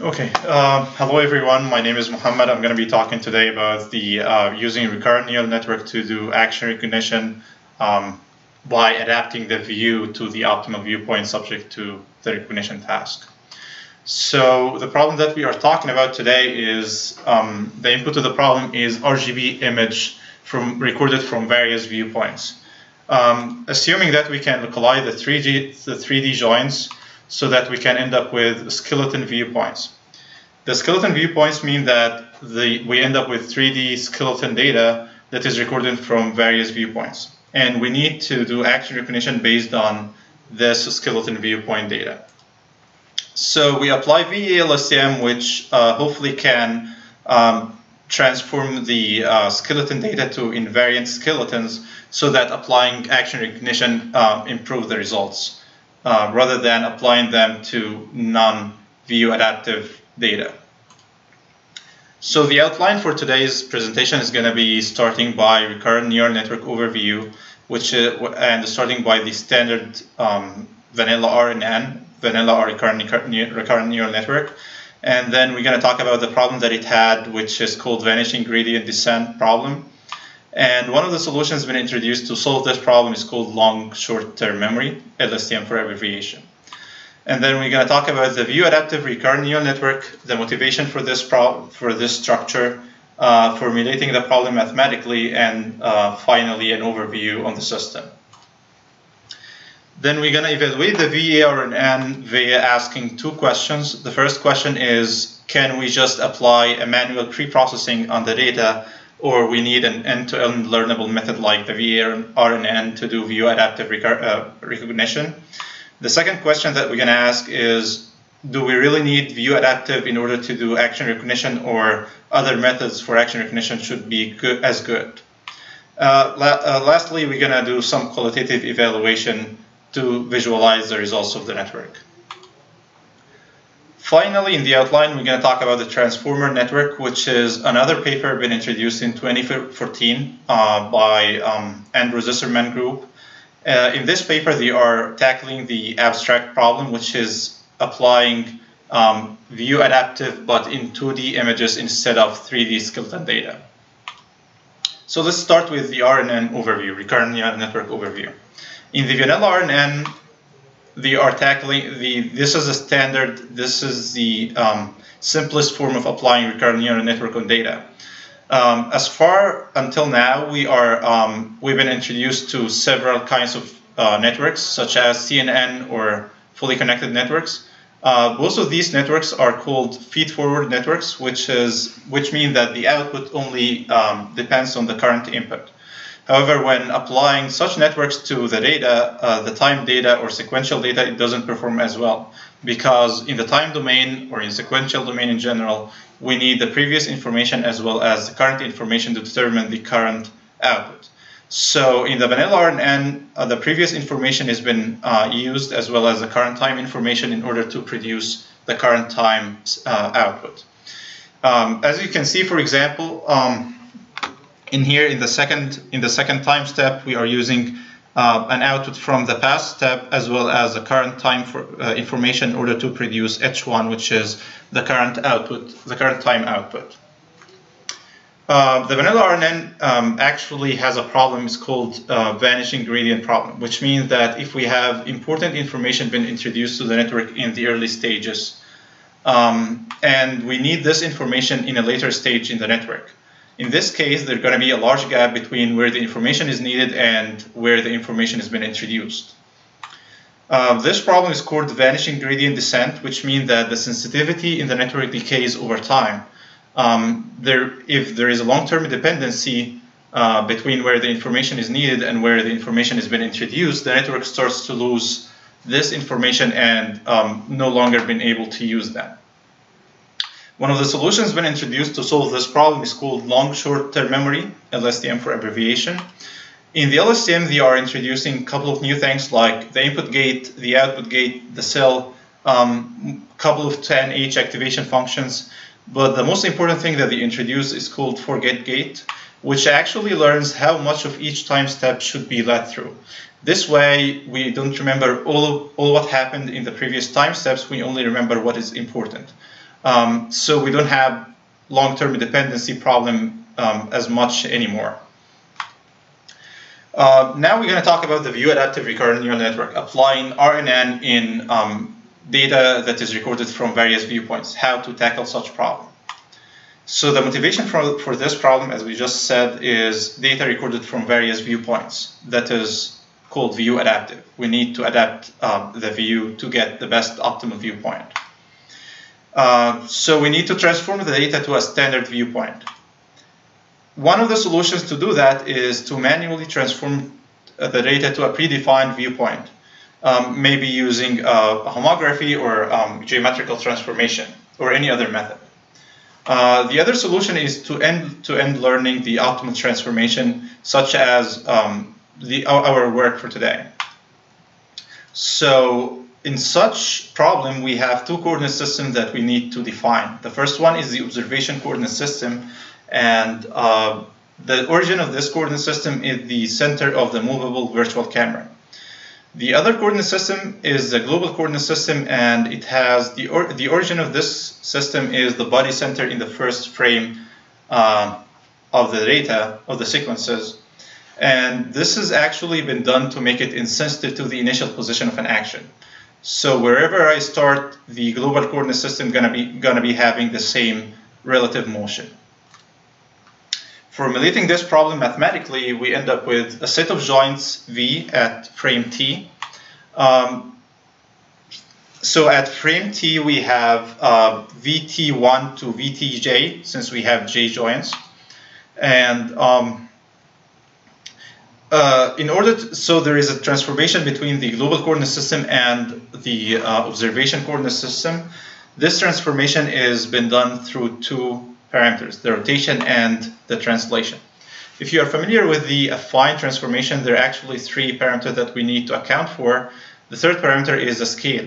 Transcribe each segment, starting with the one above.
Okay, uh, hello everyone. My name is Muhammad. I'm going to be talking today about the uh, using recurrent neural network to do action recognition um, by adapting the view to the optimal viewpoint subject to the recognition task. So the problem that we are talking about today is um, the input to the problem is RGB image from recorded from various viewpoints. Um, assuming that we can localize the 3D, the 3D joints so that we can end up with skeleton viewpoints. The skeleton viewpoints mean that the, we end up with 3D skeleton data that is recorded from various viewpoints. And we need to do action recognition based on this skeleton viewpoint data. So we apply VA-LSTM, which uh, hopefully can um, transform the uh, skeleton data to invariant skeletons so that applying action recognition uh, improve the results uh, rather than applying them to non-view adaptive data. So the outline for today's presentation is going to be starting by recurrent neural network overview, which is, and starting by the standard um, vanilla RNN, vanilla or recurrent, recurrent neural network. And then we're going to talk about the problem that it had, which is called vanishing gradient descent problem. And one of the solutions been introduced to solve this problem is called long short-term memory, LSTM for abbreviation. And then we're going to talk about the view adaptive recurrent neural network, the motivation for this problem, for this structure, uh, formulating the problem mathematically, and uh, finally an overview on the system. Then we're going to evaluate the VARNN via asking two questions. The first question is, can we just apply a manual pre-processing on the data or we need an end-to-end learnable method like the VRNN to do view adaptive uh, recognition. The second question that we're going to ask is, do we really need view adaptive in order to do action recognition or other methods for action recognition should be good, as good? Uh, la uh, lastly, we're going to do some qualitative evaluation to visualize the results of the network. Finally, in the outline, we're going to talk about the transformer network, which is another paper been introduced in 2014 uh, by um, Andrew Zisserman group. Uh, in this paper, they are tackling the abstract problem, which is applying um, view adaptive, but in 2D images instead of 3D skeleton data. So let's start with the RNN overview, recurrent neural network overview. In the vanilla RNN, they are tackling the this is a standard this is the um, simplest form of applying recurrent neural network on data. Um, as far until now we are um, we've been introduced to several kinds of uh, networks such as CNN or fully connected networks. Uh, both of these networks are called feed-forward networks which is which mean that the output only um, depends on the current input However, when applying such networks to the data, uh, the time data or sequential data, it doesn't perform as well because in the time domain or in sequential domain in general, we need the previous information as well as the current information to determine the current output. So in the vanilla RNN, uh, the previous information has been uh, used as well as the current time information in order to produce the current time uh, output. Um, as you can see, for example, um, in here in the second in the second time step we are using uh, an output from the past step as well as the current time for uh, information in order to produce h1 which is the current output the current time output. Uh, the vanilla RNN um, actually has a problem. It's called uh, vanishing gradient problem which means that if we have important information been introduced to the network in the early stages um, and we need this information in a later stage in the network in this case, there's going to be a large gap between where the information is needed and where the information has been introduced. Uh, this problem is called vanishing gradient descent, which means that the sensitivity in the network decays over time. Um, there, if there is a long-term dependency uh, between where the information is needed and where the information has been introduced, the network starts to lose this information and um, no longer been able to use that. One of the solutions been introduced to solve this problem is called long short-term memory, LSTM for abbreviation. In the LSTM, they are introducing a couple of new things like the input gate, the output gate, the cell, um, couple of tanh activation functions. But the most important thing that they introduce is called forget gate, which actually learns how much of each time step should be let through. This way, we don't remember all, all what happened in the previous time steps, we only remember what is important. Um, so we don't have long-term dependency problem um, as much anymore. Uh, now we're going to talk about the view adaptive recurrent neural network, applying RNN in um, data that is recorded from various viewpoints, how to tackle such problem. So the motivation for, for this problem, as we just said, is data recorded from various viewpoints. That is called view adaptive. We need to adapt uh, the view to get the best optimal viewpoint. Uh, so we need to transform the data to a standard viewpoint. One of the solutions to do that is to manually transform uh, the data to a predefined viewpoint, um, maybe using uh, homography or um, geometrical transformation or any other method. Uh, the other solution is to end to end learning the optimal transformation, such as um, the, our work for today. So in such problem, we have two coordinate systems that we need to define. The first one is the observation coordinate system, and uh, the origin of this coordinate system is the center of the movable virtual camera. The other coordinate system is the global coordinate system, and it has the, or, the origin of this system is the body center in the first frame uh, of the data, of the sequences. And this has actually been done to make it insensitive to the initial position of an action. So wherever I start, the global coordinate system gonna be gonna be having the same relative motion. Formulating this problem mathematically, we end up with a set of joints V at frame T. Um, so at frame T, we have uh, VT1 to VTJ, since we have J joints. And um, uh, in order to, so there is a transformation between the global coordinate system and the uh, observation coordinate system. This transformation has been done through two parameters, the rotation and the translation. If you are familiar with the affine transformation, there are actually three parameters that we need to account for. The third parameter is the scale.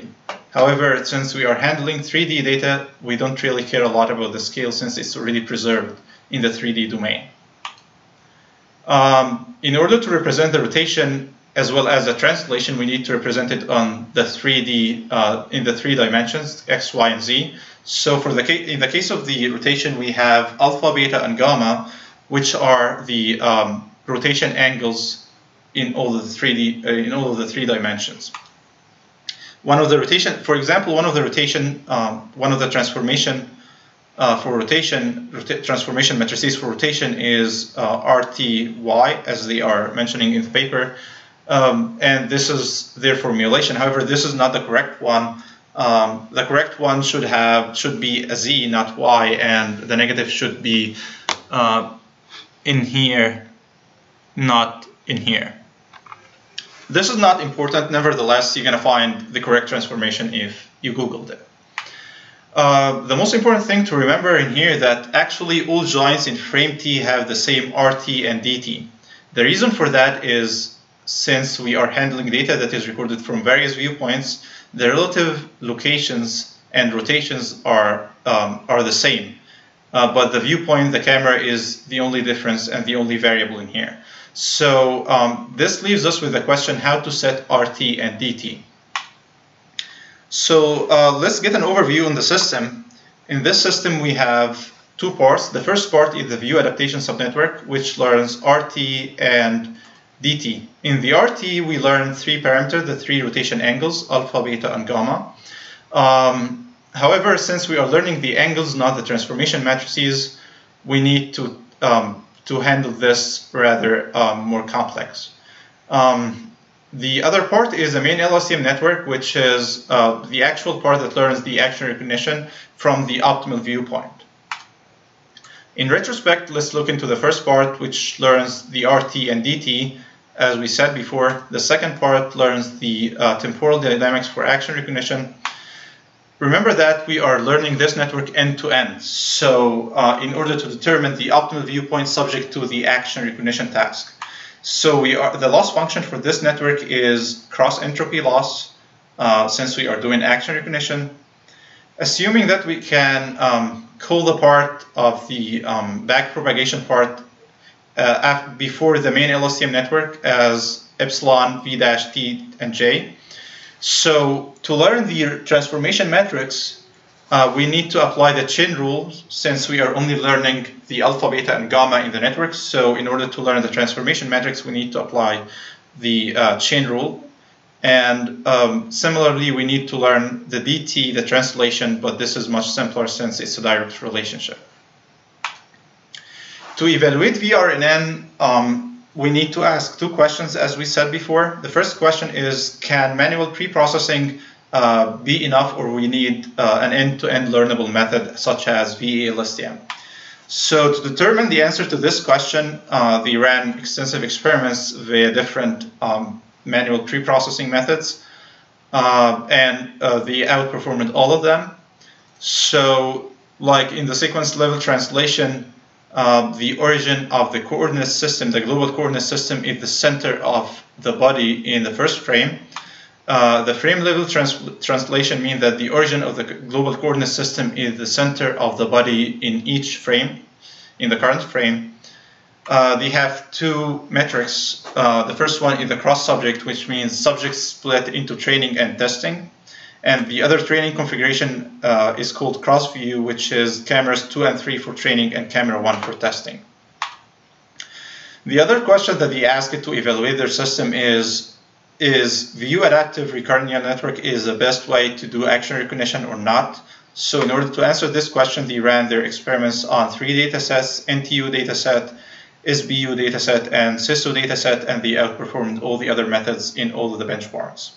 However, since we are handling 3D data, we don't really care a lot about the scale since it's already preserved in the 3D domain. Um, in order to represent the rotation as well as the translation, we need to represent it on the 3D uh, in the three dimensions, x, y, and z. So for the in the case of the rotation, we have alpha, beta, and gamma, which are the um, rotation angles in all of the 3D uh, in all of the three dimensions. One of the rotation, for example, one of the rotation, um, one of the transformation uh, for rotation, rota transformation matrices for rotation is uh, RTY, as they are mentioning in the paper. Um, and this is their formulation. However, this is not the correct one um, the correct one should have should be a z, not y, and the negative should be uh, in here, not in here. This is not important. Nevertheless, you're going to find the correct transformation if you Googled it. Uh, the most important thing to remember in here that actually all joints in frame T have the same RT and DT. The reason for that is since we are handling data that is recorded from various viewpoints, the relative locations and rotations are, um, are the same. Uh, but the viewpoint, the camera is the only difference and the only variable in here. So um, this leaves us with the question how to set RT and DT. So uh, let's get an overview on the system. In this system we have two parts. The first part is the view adaptation subnetwork which learns RT and dt. In the RT, we learn three parameters, the three rotation angles, alpha, beta, and gamma. Um, however, since we are learning the angles, not the transformation matrices, we need to, um, to handle this rather um, more complex. The other part is the main LSTM network, which is uh, the actual part that learns the action recognition from the optimal viewpoint. In retrospect, let's look into the first part, which learns the RT and DT, as we said before, the second part learns the uh, temporal dynamics for action recognition. Remember that we are learning this network end-to-end. -end. So uh, in order to determine the optimal viewpoint subject to the action recognition task. So we are the loss function for this network is cross entropy loss, uh, since we are doing action recognition. Assuming that we can um, call the part of the um, back propagation part uh, before the main LSTM network as epsilon, v dash, t, and j. So to learn the transformation metrics, uh, we need to apply the chain rule since we are only learning the alpha, beta, and gamma in the network. So in order to learn the transformation matrix, we need to apply the uh, chain rule. And um, similarly, we need to learn the DT, the translation, but this is much simpler since it's a direct relationship. To evaluate VRNN, um, we need to ask two questions as we said before. The first question is, can manual pre-processing uh, be enough or we need uh, an end-to-end -end learnable method such as VA-LSTM? So to determine the answer to this question, uh, they ran extensive experiments via different um, manual pre-processing methods uh, and uh, they outperformed all of them. So like in the sequence level translation, uh, the origin of the coordinate system, the global coordinate system is the center of the body in the first frame. Uh, the frame level trans translation means that the origin of the global coordinate system is the center of the body in each frame, in the current frame. Uh, they have two metrics. Uh, the first one is the cross subject, which means subjects split into training and testing. And the other training configuration uh, is called cross view, which is cameras 2 and 3 for training and camera 1 for testing. The other question that they asked to evaluate their system is, is view adaptive recurrent neural network is the best way to do action recognition or not? So in order to answer this question, they ran their experiments on three datasets, NTU dataset, SBU dataset, and SYSU dataset, and they outperformed all the other methods in all of the benchmarks.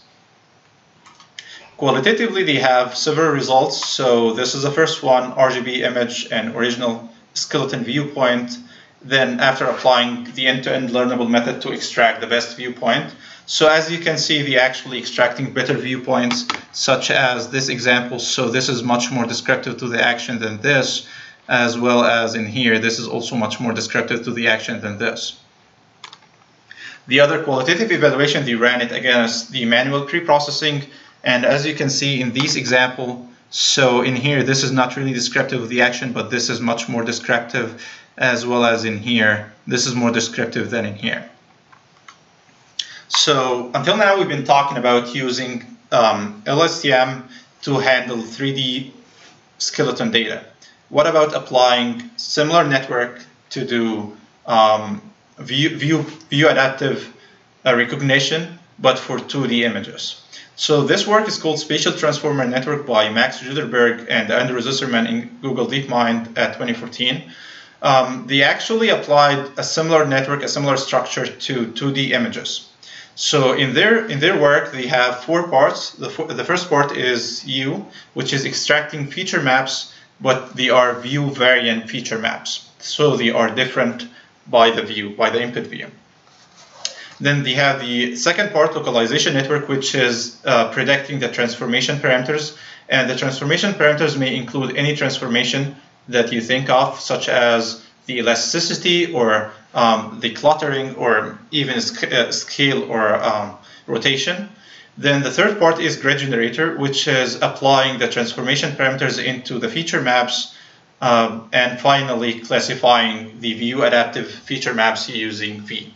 Qualitatively, they have several results. So this is the first one, RGB image and original skeleton viewpoint. Then after applying the end-to-end -end learnable method to extract the best viewpoint. So as you can see, we're actually extracting better viewpoints, such as this example. So this is much more descriptive to the action than this, as well as in here, this is also much more descriptive to the action than this. The other qualitative evaluation, they ran it against the manual pre-processing and as you can see in this example, so in here, this is not really descriptive of the action, but this is much more descriptive as well as in here. This is more descriptive than in here. So until now, we've been talking about using um, LSTM to handle 3D skeleton data. What about applying similar network to do um, view, view, view adaptive uh, recognition, but for 2D images? So this work is called Spatial Transformer Network by Max Jaderberg and Andrew Zisserman in Google DeepMind at 2014. Um, they actually applied a similar network, a similar structure to 2D images. So in their in their work, they have four parts. The, the first part is U, which is extracting feature maps, but they are view variant feature maps. So they are different by the view, by the input view. Then they have the second part, localization network, which is uh, predicting the transformation parameters. And the transformation parameters may include any transformation that you think of, such as the elasticity or um, the cluttering or even sc uh, scale or um, rotation. Then the third part is grid generator, which is applying the transformation parameters into the feature maps um, and finally classifying the view adaptive feature maps using V.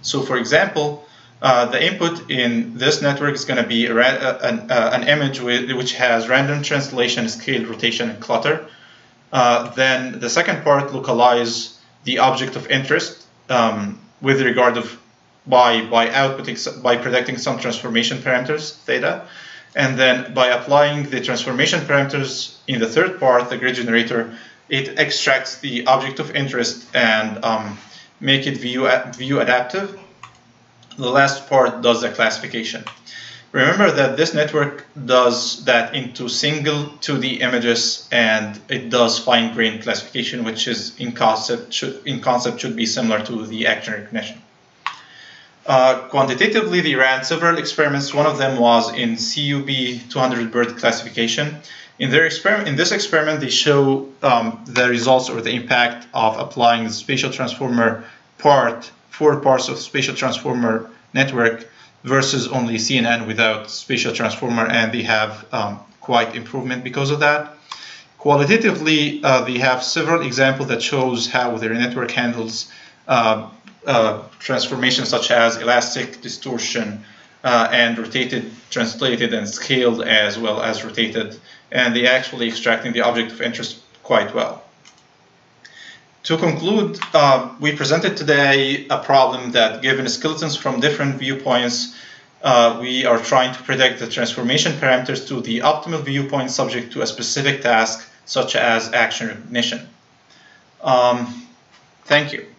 So for example, uh, the input in this network is going to be a, uh, an, uh, an, image with, which has random translation, scale, rotation, and clutter. Uh, then the second part localize the object of interest um, with regard of by by outputting by predicting some transformation parameters theta, and then by applying the transformation parameters in the third part, the grid generator, it extracts the object of interest and um, make it view, view adaptive. The last part does the classification. Remember that this network does that into single 2D images and it does fine-grained classification, which is in concept should, in concept should be similar to the action recognition. Uh, quantitatively, they ran several experiments. One of them was in CUB 200 bird classification. In, their experiment, in this experiment, they show um, the results or the impact of applying the spatial transformer part, four parts of spatial transformer network versus only CNN without spatial transformer, and they have um, quite improvement because of that. Qualitatively, uh, they have several examples that shows how their network handles uh, uh, transformations such as elastic distortion, uh, and rotated, translated, and scaled as well as rotated, and they actually extracting the object of interest quite well. To conclude, uh, we presented today a problem that given skeletons from different viewpoints, uh, we are trying to predict the transformation parameters to the optimal viewpoint subject to a specific task, such as action recognition. Um, thank you.